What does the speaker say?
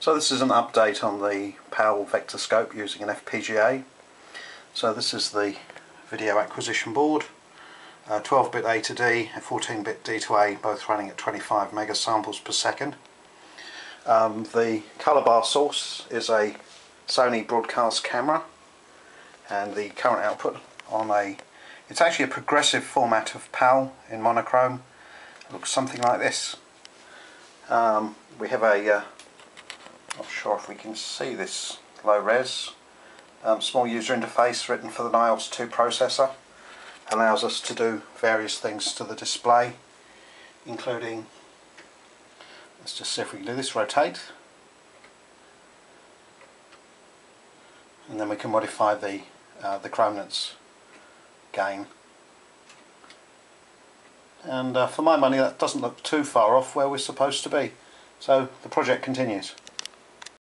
So this is an update on the PAL vector scope using an FPGA. So this is the video acquisition board. 12-bit A to D and 14-bit D to A both running at 25 mega samples per second. Um, the colour bar source is a Sony broadcast camera and the current output on a it's actually a progressive format of PAL in monochrome it looks something like this um, we have a uh, not sure if we can see this low res. Um, small user interface written for the NIOS 2 processor allows us to do various things to the display including let's just see if we can do this rotate. And then we can modify the uh, the chrominance gain and uh, for my money that doesn't look too far off where we're supposed to be. So the project continues